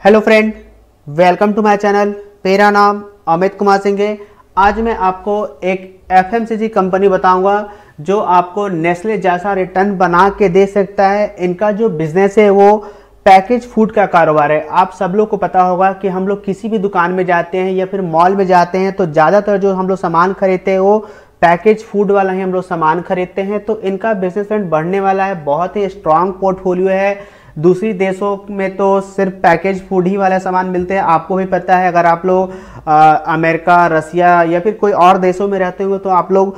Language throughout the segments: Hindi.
Hello friend welcome to my channel मेरा नाम अमित कुमार सिंह है। आज मैं आपको एक एफ़ कंपनी बताऊँगा, जो आपको नेस्ले जैसा रिटर्न बना के दे सकता है। इनका जो बिज़नेस है, वो पैकेज फ़ूड का कारोबार है। आप सब लोग को पता होगा कि हम लोग किसी भी दुकान में जाते हैं या फिर मॉल में जाते हैं तो ज़्यादातर जो हम लोग सामान खरीदते हैं, वो पैकेज फ़ूड वाला ही हम लोग सामान खरीदते हैं। तो इनका बिज़नेस बढ़ने वाला है, बहुत ही स्ट्रांग पोर्टफोलियो है। दूसरी देशों में तो सिर्फ़ पैकेज फ़ूड ही वाला सामान मिलते हैं। आपको भी पता है, अगर आप लोग अमेरिका, रसिया या फिर कोई और देशों में रहते हुए तो आप लोग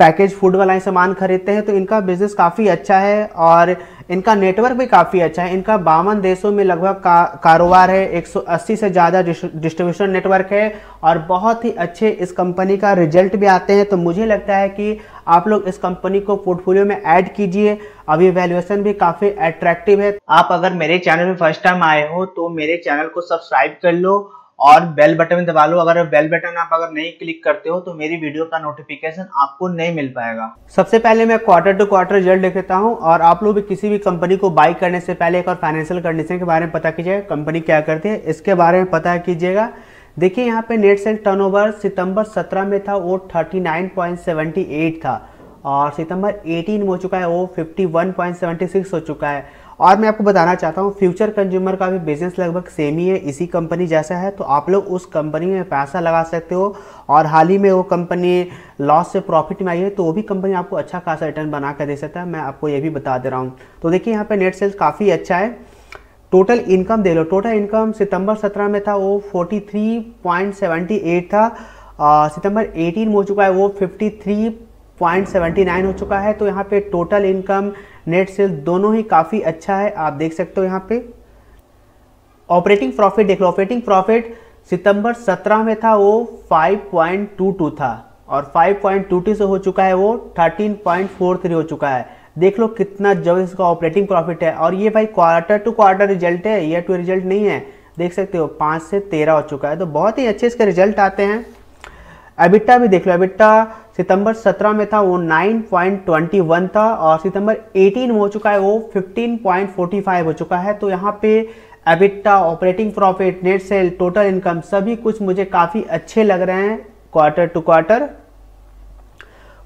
पैकेज फ़ूड वाला सामान खरीदते हैं तो इनका बिज़नेस काफ़ी अच्छा है और इनका नेटवर्क भी काफ़ी अच्छा है। इनका बावन देशों में लगभग का, कारोबार है 180 से ज़्यादा डिस्ट्रीब्यूशन नेटवर्क है और बहुत ही अच्छे इस कंपनी का रिज़ल्ट भी आते हैं। तो मुझे लगता है कि आप लोग इस कंपनी को पोर्टफोलियो में ऐड कीजिए अभी वैल्यूएशन भी काफ़ी अट्रैक्टिव है। आप अगर मेरे चैनल में फ़र्स्ट टाइम आए हो तो मेरे चैनल को सब्सक्राइब कर लो और बेल बटन दबा लो। अगर बेल बटन आप अगर नहीं क्लिक करते हो तो मेरी वीडियो का नोटिफिकेशन आपको नहीं मिल पाएगा। सबसे पहले मैं क्वार्टर टू क्वार्टर रिज़ल्ट देख लेता हूँ और आप लोग भी किसी भी कंपनी को बाई करने से पहले एक और फाइनेंशियल कंडीशन के बारे में पता कीजिएगा कंपनी क्या करती है, इसके बारे में पता कीजिएगा। देखिए, यहाँ पे नेट सेल टर्नओवर सितंबर 17 में था, वो 39.78 था। और सितंबर 18 हो चुका है, वो 51.76 हो चुका है। और मैं आपको बताना चाहता हूँ फ्यूचर कंज्यूमर का भी बिज़नेस लगभग सेम ही है, इसी कंपनी जैसा है तो आप लोग उस कंपनी में पैसा लगा सकते हो और हाल ही में वो कंपनी लॉस से प्रॉफिट में आई है तो वो भी कंपनी आपको अच्छा खासा रिटर्न बना कर दे सकता है, मैं आपको ये भी बता दे रहा हूँ। तो देखिए, यहाँ पे नेट सेल्स काफ़ी अच्छा है। टोटल इनकम दे लो टोटल इनकम सितंबर 17 में था, वो 43.78 था सितंबर 18 हो चुका है, वो 53.79 हो चुका है तो यहाँ पे टोटल इनकम नेट सेल दोनों ही काफ़ी अच्छा है, आप देख सकते हो यहाँ पे। ऑपरेटिंग प्रॉफिट, देख लो ऑपरेटिंग प्रॉफिट सितंबर 17 में था, वो 5.22 था और 5.22 से हो चुका है वो 13.43 हो चुका है। देख लो कितना ज़बरदस्त इसका ऑपरेटिंग प्रॉफिट है और ये भाई क्वार्टर टू क्वार्टर रिज़ल्ट है ईयर टू रिज़ल्ट नहीं है। देख सकते हो, पाँच से तेरह हो चुका है तो बहुत ही अच्छे इसके रिज़ल्ट आते हैं। एबिट्टा भी देख लो एबिट्टा सितंबर 17 में था, वो 9.21 था और सितंबर 18 हो चुका है, वो 15.45 हो चुका है। तो यहाँ पे EBITDA operating profit net sale total income सभी कुछ मुझे काफ़ी अच्छे लग रहे हैं quarter to quarter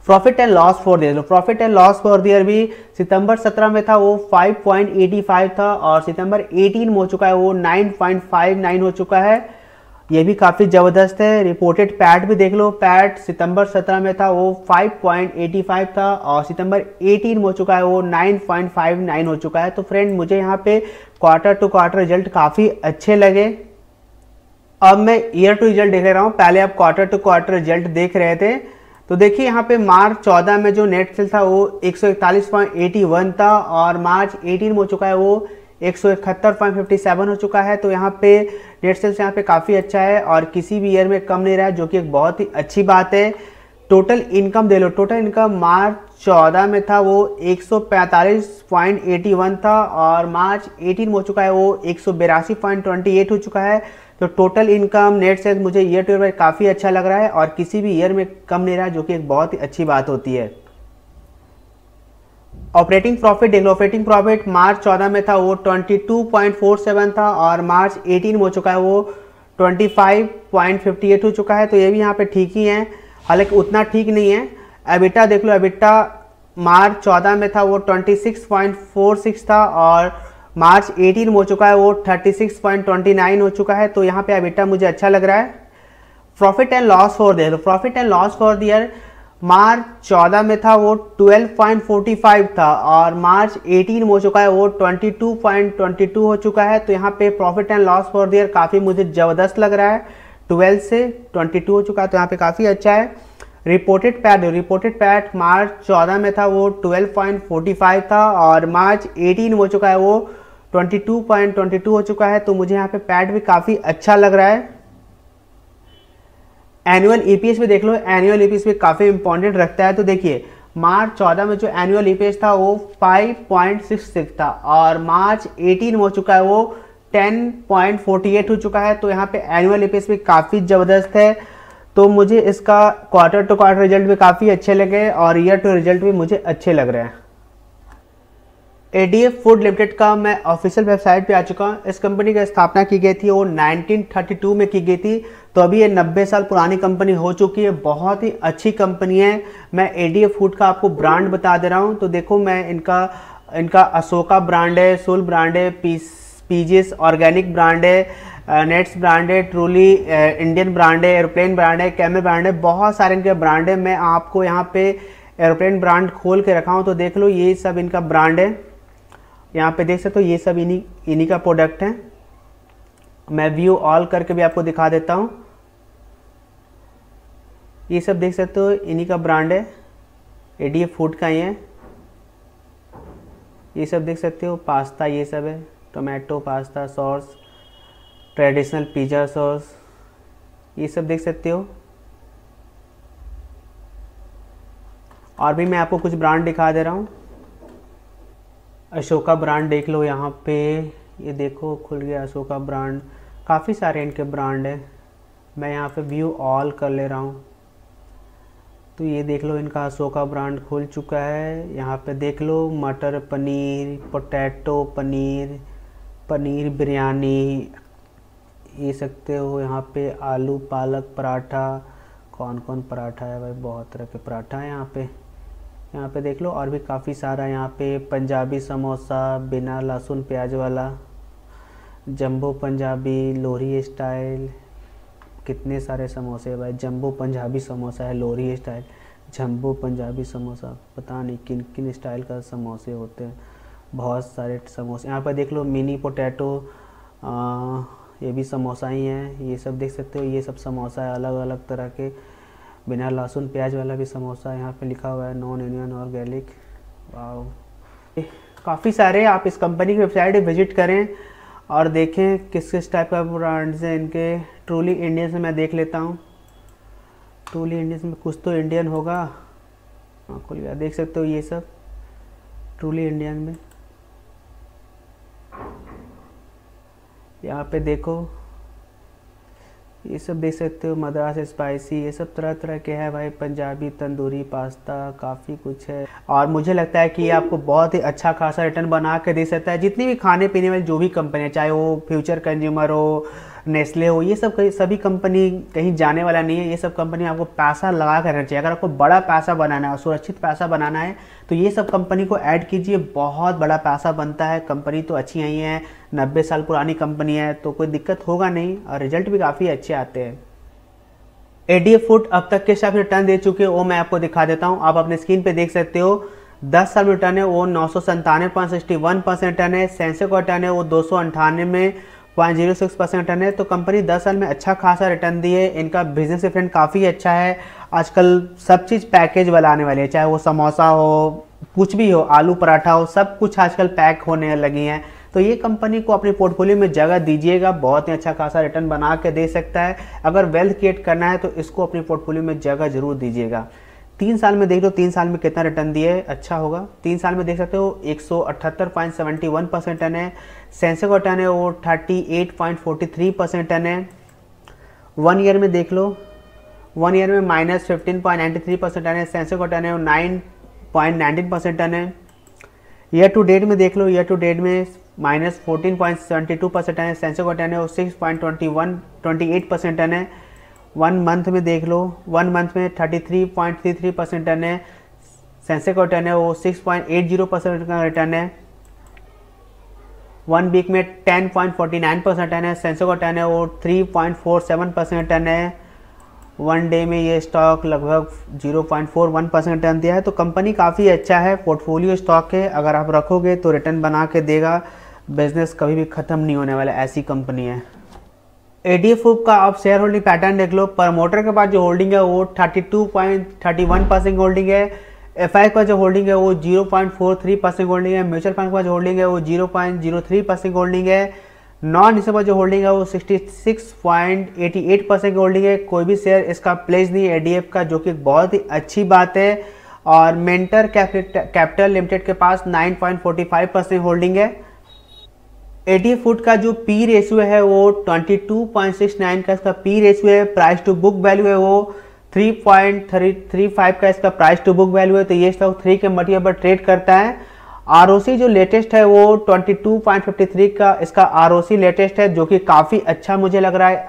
profit and loss for the year profit and loss for the year भी सितंबर 17 में था, वो 5.85 था और सितंबर 18 में हो चुका है, वो 9.59 हो चुका है। ये भी काफ़ी ज़बरदस्त है। रिपोर्टेड पैट भी देख लो। पैट सितंबर 17 में था, वो 5.85 था और सितंबर 18 हो चुका है, वो 9.59 हो चुका है। तो फ्रेंड मुझे यहाँ पे क्वार्टर टू क्वार्टर रिज़ल्ट काफ़ी अच्छे लगे। अब मैं ईयर टू रिज़ल्ट देख रहा हूँ। पहले आप क्वार्टर टू क्वार्टर रिज़ल्ट देख रहे थे। तो देखिए यहाँ पे मार्च 14 में जो नेट सेल था, वो एक था और मार्च 18 में हो चुका है, वो एक सौ इकहत्तर पॉइंट फिफ्टी सेवन हो चुका है तो यहाँ पे नेट सेल्स यहाँ पे काफ़ी अच्छा है और किसी भी ईयर में कम नहीं रहा है, जो कि एक बहुत ही अच्छी बात है। टोटल इनकम दे लो टोटल इनकम मार्च 14 में था, वो 145.81 था और मार्च 18 हो चुका है, वो एक सौ बेरासी पॉइंट ट्वेंटी एट हो चुका है। तो टोटल इनकम नेट सेल्स मुझे ईयर टू ईयर काफ़ी अच्छा लग रहा है और किसी भी ईयर में कम नहीं रहा, जो कि एक बहुत ही अच्छी बात होती है। ऑपरेटिंग प्रॉफिट देख लो ऑपरेटिंग प्रॉफिट मार्च 14 में था, वो 22.47 था और मार्च 18 हो चुका है, वो 25.58 हो चुका है तो ये भी यहाँ पे ठीक ही है। हालाँकि उतना ठीक नहीं है। एबिटा देख लो, एबिटा मार्च 14 में था, वो 26.46 था और मार्च 18 हो चुका है, वो 36.29 हो चुका है तो यहाँ पे एबिटा मुझे अच्छा लग रहा है। Profit and loss for the year profit and loss for the year मार्च 14 में था वो 12.45 था, और मार्च 18 हो चुका है वो 22.22 हो चुका है। तो यहाँ पे profit and loss for the year काफ़ी मुझे ज़बरदस्त लग रहा है। 12 से 22 हो चुका है तो यहाँ पे काफ़ी अच्छा है। रिपोर्टेड पैड रिपोर्टेड पैड मार्च 14 में था वो 12.45 था, और मार्च 18 हो चुका है वो 22.22 हो चुका है। तो मुझे यहाँ पे पैड भी काफ़ी अच्छा लग रहा है। एनुअल ईपीएस भी देख लो एनुअल ईपीएस भी काफ़ी इंपॉर्टेंट रखता है। तो देखिए, मार्च 14 में जो एनुअल ईपीएस था, वो 5.66 था और मार्च 18 हो चुका है, वो 10.48 हो चुका है। तो यहाँ पे एनुअल ईपीएस भी काफ़ी ज़बरदस्त है। तो मुझे इसका क्वार्टर टू क्वार्टर रिज़ल्ट भी काफ़ी अच्छे लगे और ईयर टू रिज़ल्ट भी मुझे अच्छे लग रहे हैं। एडीएफ फ़ूड लिमिटेड का मैं ऑफिशियल वेबसाइट पे आ चुका हूँ। इस कंपनी की स्थापना की गई थी, वो 1932 में की गई थी। तो अभी ये 90 साल पुरानी कंपनी हो चुकी है। बहुत ही अच्छी कंपनी है। मैं एडीएफ फ़ूड का आपको ब्रांड बता दे रहा हूँ। तो देखो, मैं इनका इनका अशोका ब्रांड है सोल ब्रांड है पीस पीजीएस ऑर्गेनिक ब्रांड है नेट्स ब्रांड है ट्रूली इंडियन ब्रांड है एरोप्लेन ब्रांड है कैमर ब्रांड है, बहुत सारे इनके ब्रांड है। मैं आपको यहाँ पे एरोप्लेन ब्रांड खोल के रखा हूँ। तो देख लो, ये सब इनका ब्रांड है। यहाँ पे देख सकते हो, ये सब इन्हीं इन्हीं का प्रोडक्ट है। मैं व्यू ऑल करके भी आपको दिखा देता हूँ। ये सब देख सकते हो, इन्हीं का ब्रांड है। एडीएफ फ़ूड का ही है। ये सब देख सकते हो, पास्ता ये सब है। Tomato pasta sauce traditional pizza sauce ये सब देख सकते हो। और भी मैं आपको कुछ ब्रांड दिखा दे रहा हूँ। अशोका ब्रांड देख लो यहाँ पे। ये देखो, खुल गया अशोका ब्रांड। काफ़ी सारे इनके ब्रांड हैं। मैं यहाँ पे व्यू ऑल कर ले रहा हूँ। तो ये देख लो इनका अशोका ब्रांड खुल चुका है। यहाँ पे देख लो मटर पनीर, पोटैटो पनीर पनीर बिरयानी। ये सकते हो यहाँ पे आलू पालक पराठा। कौन कौन पराठा है भाई? बहुत तरह के पराठा है यहाँ पे। यहाँ पे देख लो और भी काफ़ी सारा यहाँ पे पंजाबी समोसा, बिना लहसुन, प्याज वाला जंबो पंजाबी लोहरी स्टाइल, कितने सारे समोसे भाई। जंबो पंजाबी समोसा है लोहरी स्टाइल जंबो पंजाबी समोसा, पता नहीं किन किन स्टाइल का समोसे होते हैं। बहुत सारे समोसे, यहाँ पर देख लो मिनी पोटैटो ये भी समोसा ही हैं, ये सब देख सकते हो, ये सब समोसा है अलग अलग तरह के। बिना लहसुन, प्याज वाला भी समोसा यहाँ पे लिखा हुआ है नॉन इंडियन और गैलिक काफ़ी सारे आप इस कंपनी की वेबसाइट विज़िट करें और देखें किस किस टाइप का ब्रांड्स हैं इनके। ट्रूली इंडियन से मैं देख लेता हूँ। ट्रूली इंडियन में कुछ तो इंडियन होगा। हाँ खुल गया। देख सकते हो ये सब। ट्रूली इंडियन में। यहाँ पे देखो। ये सब देख सकते हो, मद्रास स्पाइसी ये सब तरह तरह के हैं भाई, पंजाबी, तंदूरी, पास्ता, काफ़ी कुछ है। और मुझे लगता है कि ये आपको बहुत ही अच्छा खासा रिटर्न बना के दे सकता है। जितनी भी खाने पीने वाली जो भी कंपनी है, चाहे वो फ्यूचर कंज्यूमर हो नेस्ले हो, ये सब कहीं, सभी कंपनी कहीं जाने वाला नहीं है, ये सब कंपनी आपको पैसा लगा कर रहना चाहिए। अगर आपको बड़ा पैसा बनाना है और सुरक्षित पैसा बनाना है तो ये सब कंपनी को ऐड कीजिए। बहुत बड़ा पैसा बनता है, कंपनी तो अच्छी आई है, नब्बे साल पुरानी कंपनी है तो कोई दिक्कत होगा नहीं, और रिज़ल्ट भी काफ़ी अच्छे आते हैं। एडीए फुट अब तक के हिसाब से रिटर्न दे चुके हैं, वो मैं आपको दिखा देता हूँ। आप अपने स्क्रीन पे देख सकते हो, दस साल में रिटर्न है, वो नौ सौ संतानवे point sixty one percent return है सेंसेको रिटर्न है, वो दो सौ अंठानवे में point zero six percent return है। तो कंपनी दस साल में अच्छा खासा रिटर्न दी है। इनका बिज़नेस डिफरेंट काफ़ी अच्छा है। आजकल सब चीज़ पैकेज वाला आने वाली है। चाहे वो समोसा हो, कुछ भी हो, आलू पराठा हो, सब कुछ आजकल पैक होने लगी हैं। तो ये कंपनी को अपने पोर्टफोलियो में जगह दीजिएगा। बहुत ही अच्छा खासा रिटर्न बना के दे सकता है। अगर वेल्थ क्रिएट करना है तो इसको अपने पोर्टफोलियो में जगह ज़रूर दीजिएगा। तीन साल में देख लो, तीन साल में कितना रिटर्न दिए अच्छा होगा। तीन साल में देख सकते हो, एक सौ अठहत्तर पॉइंट सेवेंटी वन परसेंट है। सेंसेको टन है, वो thirty eight point forty three percent turn है। वन ईयर में देख लो वन ईयर में minus fifteen point ninety three percent turn है। सेंसेको टन है, वो nine point nineteen percent turn है। ईयर टू डेट में देख लो ईयर टू डेट में minus fourteen point seventy two percent turn है। सेंसेको टन है, वो six point twenty one twenty eight percent turn है। वन मंथ में देख लो। वन मंथ में thirty three point three three percent turn है। सेंसेक का रिटर्न है वो six point eight zero percent का रिटर्न है। वन वीक में ten point forty nine percent turn है। सेंसेक का टर्न है वो three point four seven percent turn है। वन डे में ये स्टॉक लगभग zero point four one percent return दिया है। तो कंपनी काफ़ी अच्छा है। पोर्टफोलियो स्टॉक है। अगर आप रखोगे तो रिटर्न बना के देगा। बिज़नेस कभी भी ख़त्म नहीं होने वाला। ऐसी कंपनी है। एडीएफ का आप शेयर होल्डिंग पैटर्न देख लो प्रमोटर के पास जो होल्डिंग है वो 32.31 परसेंट होल्डिंग है एफआई का जो होल्डिंग है वो 0.43 परसेंट होल्डिंग है म्यूचुअल फंड का जो होल्डिंग है वो 0.03 परसेंट होल्डिंग है नॉन इसका जो होल्डिंग है वो 66.88 परसेंट होल्डिंग है, कोई भी शेयर इसका प्लेस नहीं है एडीएफ का, जो कि बहुत ही अच्छी बात है, और मेंटर कैपिटल लिमिटेड के पास 9.45 परसेंट होल्डिंग है। एटी फुट का जो पी रेशियो है, वो 22.69 का इसका पी रेशियो है प्राइस टू बुक वैल्यू है, वो 3.35 का इसका प्राइस टू बुक वैल्यू है तो ये स्टॉक थ्री के मटीरियल पर ट्रेड करता है। आरओसी जो लेटेस्ट है, वो 22.53 का इसका आरओसी लेटेस्ट है, जो कि काफ़ी अच्छा मुझे लग रहा है।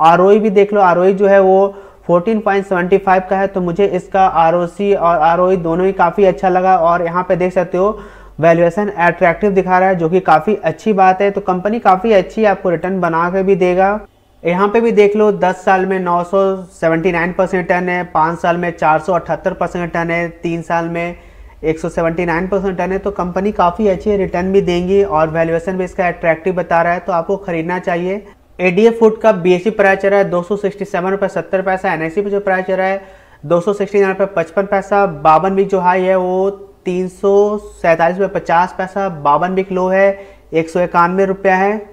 आर ओ भी देख लो आर जो है, वो 14.75 का है तो मुझे इसका आरओसी और आर दोनों ही काफ़ी अच्छा लगा। और यहाँ पे देख सकते हो वैल्यूएशन अट्रैक्टिव दिखा रहा है, जो कि काफ़ी अच्छी बात है। तो कंपनी काफ़ी अच्छी आपको रिटर्न बना के भी देगा। यहाँ पे भी देख लो 10 साल में 979 परसेंट टर्न है 5 साल में 478 परसेंट टर्न है 3 साल में 179 परसेंट टर्न है। तो कंपनी काफ़ी अच्छी रिटर्न भी देंगी और वैल्यूएशन भी इसका अट्रैक्टिव बता रहा है। तो आपको खरीदना चाहिए। एडीएफ फ़ूड का बी एस प्राइस चल रहा है, दो सौ सिक्सटी सेवन रुपये सत्तर पैसा एन पे जो प्राइस चल रहा है, दो सौ सिक्सटी नाइन रुपये पचपन पैसा। बावन वीक जो हाई है, वो तीन सौ सैंतालीस पचास पैसा, बावन भी किलो है, एक सौ इक्यानवे रुपया है।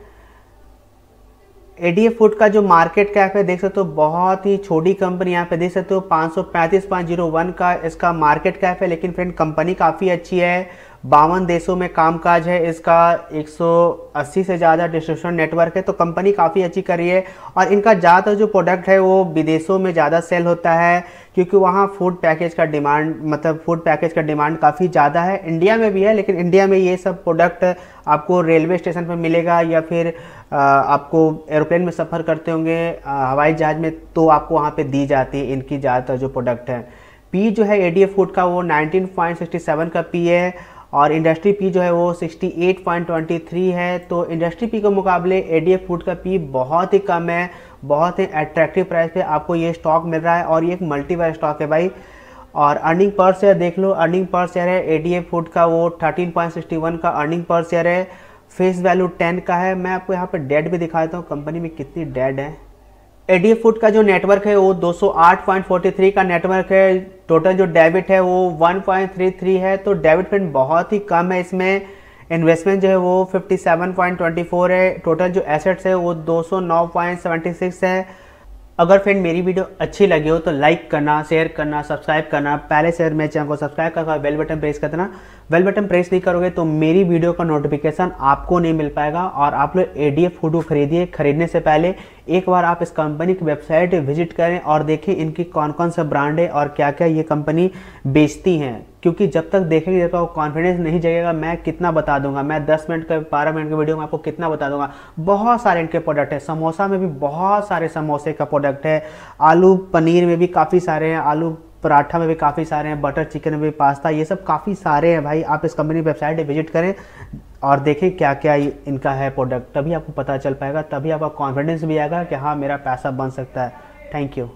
एडीएफ फ़ूड का जो मार्केट कैप है, देख सकते हो, बहुत ही छोटी कंपनी यहाँ पे देख सकते हो, पाँच सौ पैंतीस पॉइंट ज़ीरो वन का इसका मार्केट कैप है, लेकिन फ्रेंड, कंपनी काफ़ी अच्छी है। बावन देशों में कामकाज है, इसका 180 से ज़्यादा डिस्ट्रीब्यूशन नेटवर्क है तो कंपनी काफ़ी अच्छी कर रही है। और इनका ज़्यादातर जो प्रोडक्ट है, वो विदेशों में ज़्यादा सेल होता है, क्योंकि वहाँ फ़ूड पैकेज का डिमांड मतलब फ़ूड पैकेज का डिमांड काफ़ी ज़्यादा है। इंडिया में भी है, लेकिन इंडिया में ये सब प्रोडक्ट आपको रेलवे स्टेशन पर मिलेगा, या फिर आपको एरोप्लेन में सफ़र करते होंगे हवाई जहाज़ में तो आपको वहाँ पर दी जाती है इनकी ज़्यादातर जो प्रोडक्ट है। पी जो है एडीएफ फ़ूड का, वो 19.67 का पी है और इंडस्ट्री पी जो है वो 68.23 है तो इंडस्ट्री पी के मुकाबले एडीएफ फ़ूड का पी बहुत ही कम है, बहुत ही अट्रैक्टिव प्राइस पे आपको ये स्टॉक मिल रहा है और ये एक मल्टीवायर स्टॉक है भाई। और अर्निंग पर शेयर देख लो अर्निंग पर शेयर है एडीएफ फ़ूड का वो 13.61 का अर्निंग पर शेयर है फेस वैल्यू 10 का है। मैं आपको यहाँ पर डेड भी दिखा देता हूँ कंपनी में कितनी डेड है। एडीएफ फ़ूड का जो नेटवर्क है वो 208.43 का नेटवर्क है टोटल जो डेबिट है वो 1.33 है तो डेबिट फ्रेंड बहुत ही कम है इसमें। इन्वेस्टमेंट जो है वो 57.24 है। टोटल जो एसेट्स है वो 209.76 है। अगर फ्रेंड मेरी वीडियो अच्छी लगी हो तो लाइक करना शेयर करना सब्सक्राइब करना। पहले शेयर मेरे चैनल को सब्सक्राइब करना बेल बटन प्रेस कर देना बेल बटन प्रेस नहीं करोगे तो मेरी वीडियो का नोटिफिकेशन आपको नहीं मिल पाएगा और आप लोग ए डी एफ़ खरीदिए। खरीदने से पहले एक बार आप इस कंपनी की वेबसाइट विज़िट करें और देखें इनकी कौन कौन सा ब्रांड है और क्या क्या ये कंपनी बेचती हैं। क्योंकि जब तक देखेंगे, जब तक कॉन्फिडेंस नहीं जगेगा, मैं कितना बता दूँगा, मैं 10 मिनट का, बारह मिनट की वीडियो में आपको कितना बता दूँगा। बहुत सारे इनके प्रोडक्ट है। समोसा में भी बहुत सारे समोसे का प्रोडक्ट है। आलू पनीर में भी काफ़ी सारे हैं। आलू पराठा में भी काफ़ी सारे हैं। बटर चिकन में भी पास्ता ये सब काफ़ी सारे हैं भाई। आप इस कंपनी वेबसाइट विज़िट करें। और देखें क्या क्या इनका है प्रोडक्ट तभी आपको पता चल पाएगा, तभी आपका कॉन्फिडेंस भी आएगा कि हाँ मेरा पैसा बन सकता है। Thank you